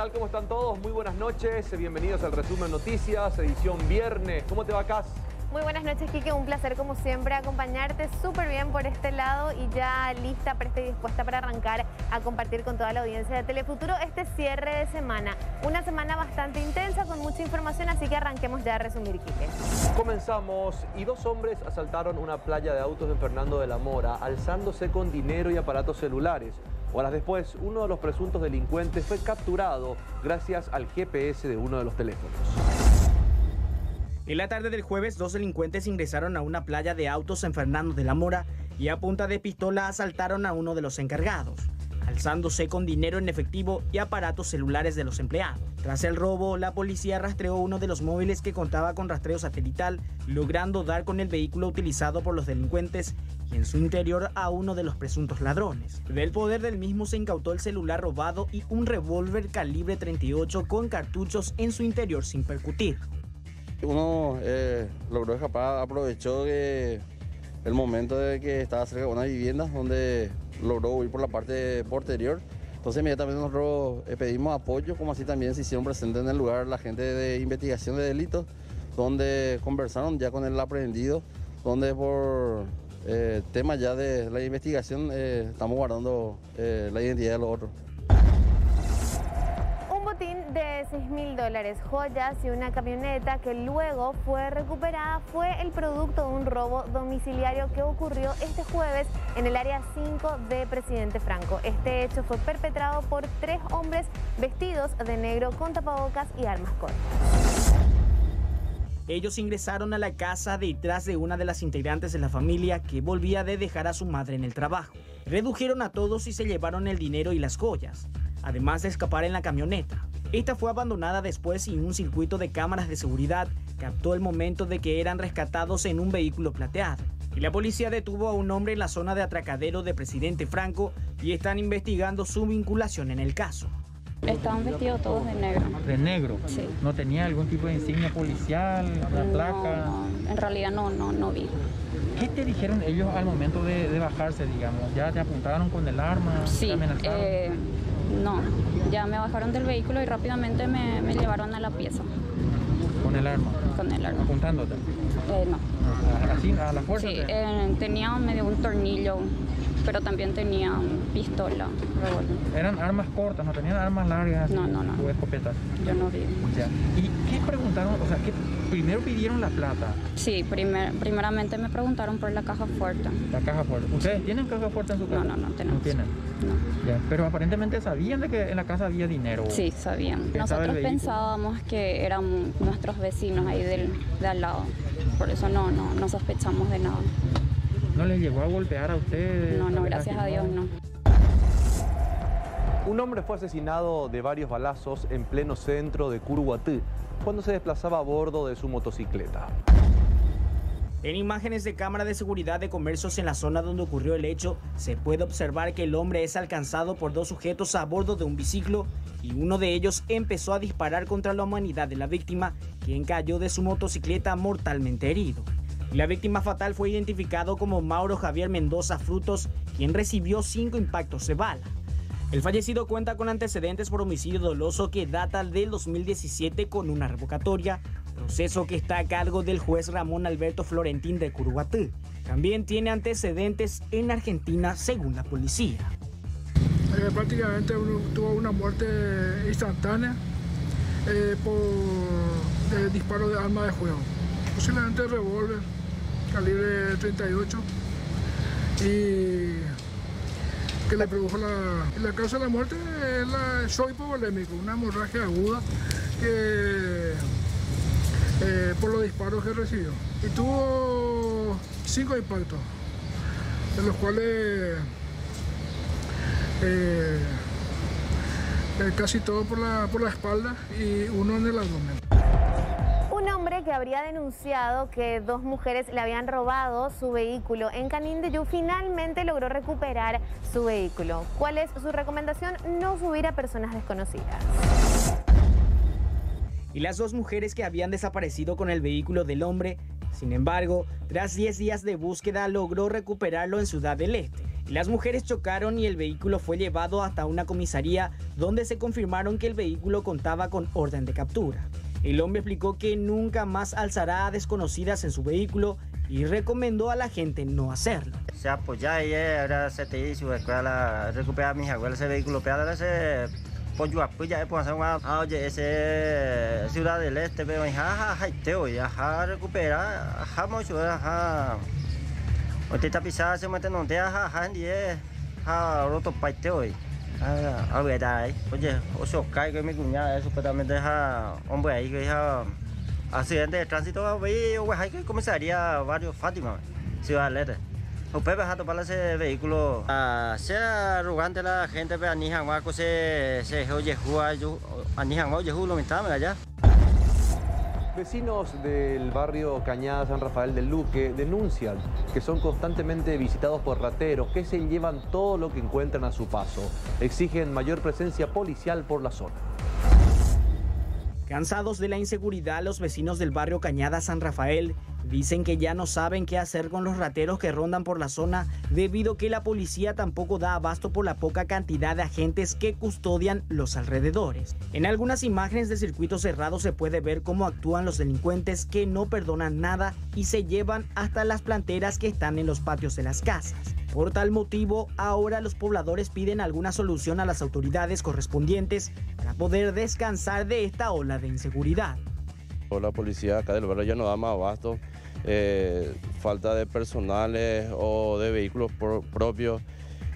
tal? ¿Cómo están todos? Muy buenas noches, bienvenidos al resumen noticias, edición viernes. ¿Cómo te va, Cas? Muy buenas noches, Kike. Un placer, como siempre, acompañarte súper bien por este lado y ya lista, presta y dispuesta para arrancar a compartir con toda la audiencia de Telefuturo este cierre de semana. Una semana bastante intensa con mucha información, así que arranquemos ya a resumir, Kike. Comenzamos y dos hombres asaltaron una playa de autos en Fernando de la Mora, alzándose con dinero y aparatos celulares. Horas después, uno de los presuntos delincuentes fue capturado gracias al GPS de uno de los teléfonos. En la tarde del jueves, dos delincuentes ingresaron a una playa de autos en Fernando de la Mora y a punta de pistola asaltaron a uno de los encargados, alzándose con dinero en efectivo y aparatos celulares de los empleados. Tras el robo, la policía rastreó uno de los móviles que contaba con rastreo satelital, logrando dar con el vehículo utilizado por los delincuentes y en su interior a uno de los presuntos ladrones. Del poder del mismo se incautó el celular robado y un revólver calibre 38 con cartuchos en su interior sin percutir. Uno eh, logró escapar, aprovechó el momento de que estaba cerca de una vivienda donde logró huir por la parte posterior. Entonces inmediatamente nosotros eh, pedimos apoyo, como así también se hicieron presentes en el lugar la gente de investigación de delitos, donde conversaron ya con el aprehendido, donde por eh, tema ya de la investigación eh, estamos guardando eh, la identidad de los otros de 6 mil dólares, joyas y una camioneta que luego fue recuperada fue el producto de un robo domiciliario que ocurrió este jueves en el área 5 de Presidente Franco. Este hecho fue perpetrado por tres hombres vestidos de negro con tapabocas y armas cortas. Ellos ingresaron a la casa detrás de una de las integrantes de la familia que volvía de dejar a su madre en el trabajo. Redujeron a todos y se llevaron el dinero y las joyas, además de escapar en la camioneta. Esta fue abandonada después y un circuito de cámaras de seguridad captó el momento de que eran rescatados en un vehículo plateado. Y la policía detuvo a un hombre en la zona de atracadero de Presidente Franco y están investigando su vinculación en el caso. Estaban vestidos todos de negro. ¿De negro? Sí. ¿No tenía algún tipo de insignia policial, una placa? No, en realidad no, no, no vi. ¿Qué te dijeron ellos al momento de, bajarse, digamos? ¿Ya te apuntaron con el arma? Sí, ¿Te amenazaron? Eh, no, ya me bajaron del vehículo y rápidamente me, me, llevaron a la pieza. ¿Con el arma? Con el arma. ¿Apuntándote? Eh, no. ¿Así, a la fuerza? Sí, eh, tenía medio un tornillo, pero también tenía pistola, revólver. ¿Eran armas cortas, no tenían armas largas? No, no, no. ¿O escopetas? Yo no vi. Ya. ¿Y qué preguntaron? O sea, ¿qué primero pidieron la plata? Sí, primer, primeramente me preguntaron por la caja fuerte. La caja fuerte. ¿Ustedes tienen caja fuerte en su casa? No, no, no tenemos. ¿No tienen? No. Ya. Pero aparentemente sabían de que en la casa había dinero. Sí, sabían. Nosotros pensábamos que eran nuestros vecinos ahí del, de al lado. Por eso no, no, no sospechamos de nada. ¿No les llegó a golpear a ustedes? No, no, gracias a Dios no. Un hombre fue asesinado de varios balazos en pleno centro de Curuguatí cuando se desplazaba a bordo de su motocicleta. En imágenes de cámara de seguridad de comercios en la zona donde ocurrió el hecho, se puede observar que el hombre es alcanzado por dos sujetos a bordo de un biciclo y uno de ellos empezó a disparar contra la humanidad de la víctima, quien cayó de su motocicleta mortalmente herido. La víctima fatal fue identificado como Mauro Javier Mendoza Frutos, quien recibió cinco impactos de bala. El fallecido cuenta con antecedentes por homicidio doloso que data del 2017 con una revocatoria, proceso que está a cargo del juez Ramón Alberto Florentín de Curuguatí. También tiene antecedentes en Argentina según la policía. Eh, prácticamente tuvo una muerte instantánea eh, por eh, disparo de arma de juego. Posiblemente revólver, calibre 38. Y que le produjo la, la causa de la muerte es la shock hipovolémico, una hemorragia aguda que, eh, por los disparos que recibió. Y tuvo cinco impactos, de los cuales eh, eh, casi todo por la, por la espalda y uno en el abdomen. Un hombre que habría denunciado que dos mujeres le habían robado su vehículo en Canindeyú finalmente logró recuperar su vehículo. ¿Cuál es su recomendación? No subir a personas desconocidas. Y las dos mujeres que habían desaparecido con el vehículo del hombre, sin embargo, tras 10 días de búsqueda logró recuperarlo en Ciudad del Este. Las mujeres chocaron y el vehículo fue llevado hasta una comisaría donde se confirmaron que el vehículo contaba con orden de captura. El hombre explicó que nunca más alzará a desconocidas en su vehículo y recomendó a la gente no hacerlo. Se apoya y ahora se te dice escuela recuperar mis abuelos ese vehículo se pues yo apoya pues a oye ese ciudad del este pero ja ja te voy a recuperar ja mucho ja Ote pisada se mete no te ja ja ja roto paite hoy a ver ahí. Oye o sea cae que mi cuñada eso supuestamente ja hombre ahí que ja accidente de tránsito. Ahí hay que comisaría varios Fátima ciudad este Usted bajando para ese vehículo, ah, sea arrogante la gente, pero anijan guaco se se oye anijan oye lo allá. Vecinos del barrio Cañada San Rafael del Luque denuncian que son constantemente visitados por rateros que se llevan todo lo que encuentran a su paso. Exigen mayor presencia policial por la zona. Cansados de la inseguridad, los vecinos del barrio Cañada San Rafael dicen que ya no saben qué hacer con los rateros que rondan por la zona debido a que la policía tampoco da abasto por la poca cantidad de agentes que custodian los alrededores. En algunas imágenes de circuito cerrado se puede ver cómo actúan los delincuentes que no perdonan nada y se llevan hasta las planteras que están en los patios de las casas. Por tal motivo, ahora los pobladores piden alguna solución a las autoridades correspondientes para poder descansar de esta ola de inseguridad. La policía acá del barrio ya no da más abasto, eh, falta de personales o de vehículos propios.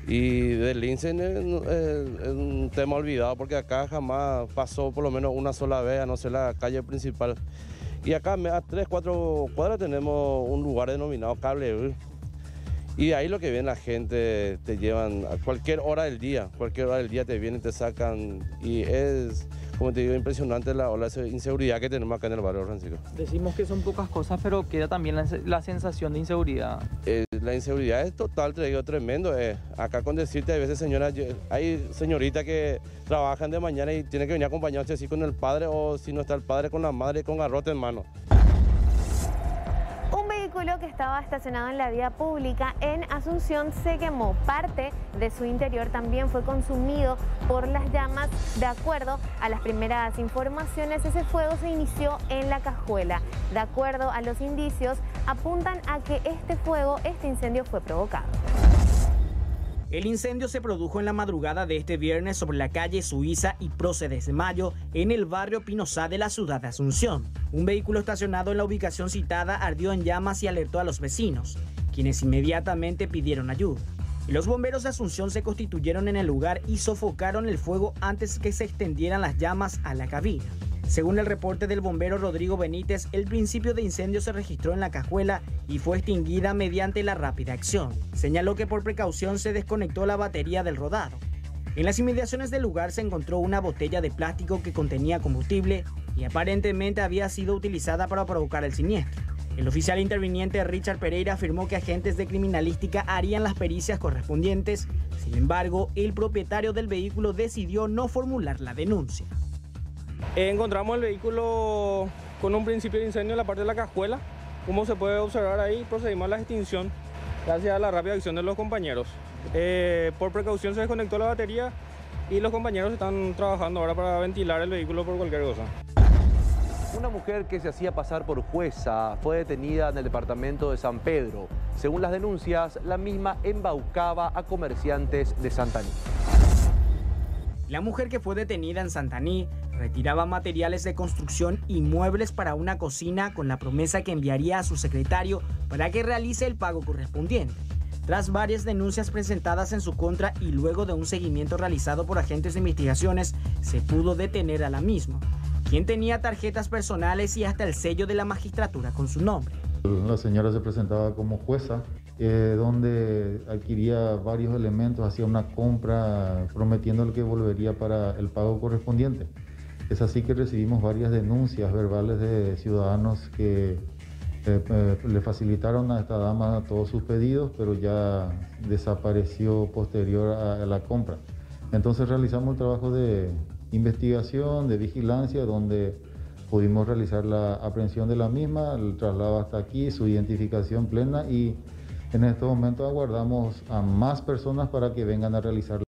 Y del INSE es, un tema olvidado porque acá jamás pasó por lo menos una sola vez, a no ser la calle principal. Y acá a 3, 4 cuadras tenemos un lugar denominado Cable y ahí lo que viene la gente, te llevan a cualquier hora del día, cualquier hora del día te vienen, te sacan y es, como te digo, impresionante la ola de inseguridad que tenemos acá en el barrio Francisco. Decimos que son pocas cosas, pero queda también la, sensación de inseguridad. Eh, la inseguridad es total, te digo, tremendo. Eh. Acá con decirte, a veces señora, hay señoritas que trabajan de mañana y tienen que venir acompañarse así con el padre o si no está el padre con la madre con garrote en mano que estaba estacionado en la vía pública en Asunción se quemó. Parte de su interior también fue consumido por las llamas. De acuerdo a las primeras informaciones, ese fuego se inició en la cajuela. De acuerdo a los indicios, apuntan a que este fuego, este incendio fue provocado. El incendio se produjo en la madrugada de este viernes sobre la calle Suiza y Prócedes de Mayo, en el barrio Pinosá de la ciudad de Asunción. Un vehículo estacionado en la ubicación citada ardió en llamas y alertó a los vecinos, quienes inmediatamente pidieron ayuda. Los bomberos de Asunción se constituyeron en el lugar y sofocaron el fuego antes que se extendieran las llamas a la cabina. Según el reporte del bombero Rodrigo Benítez, el principio de incendio se registró en la cajuela y fue extinguida mediante la rápida acción. Señaló que por precaución se desconectó la batería del rodado. En las inmediaciones del lugar se encontró una botella de plástico que contenía combustible y aparentemente había sido utilizada para provocar el siniestro. El oficial interviniente Richard Pereira afirmó que agentes de criminalística harían las pericias correspondientes. Sin embargo, el propietario del vehículo decidió no formular la denuncia. Encontramos el vehículo con un principio de incendio en la parte de la cajuela. Como se puede observar ahí, procedimos a la extinción gracias a la rápida acción de los compañeros. Eh, por precaución se desconectó la batería y los compañeros están trabajando ahora para ventilar el vehículo por cualquier cosa. Una mujer que se hacía pasar por jueza fue detenida en el departamento de San Pedro. Según las denuncias, la misma embaucaba a comerciantes de Santaní. La mujer que fue detenida en Santaní retiraba materiales de construcción y muebles para una cocina con la promesa que enviaría a su secretario para que realice el pago correspondiente. Tras varias denuncias presentadas en su contra y luego de un seguimiento realizado por agentes de investigaciones, se pudo detener a la misma, quien tenía tarjetas personales y hasta el sello de la magistratura con su nombre. La señora se presentaba como jueza eh, donde adquiría varios elementos, hacía una compra prometiendo que volvería para el pago correspondiente. Es así que recibimos varias denuncias verbales de ciudadanos que eh, eh, le facilitaron a esta dama todos sus pedidos, pero ya desapareció posterior a la compra. Entonces realizamos el trabajo de investigación, de vigilancia, donde pudimos realizar la aprehensión de la misma, el traslado hasta aquí, su identificación plena y En este momento aguardamos a más personas para que vengan a realizar